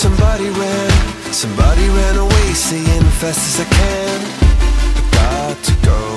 somebody ran Somebody ran away saying fast as I can. I got to go.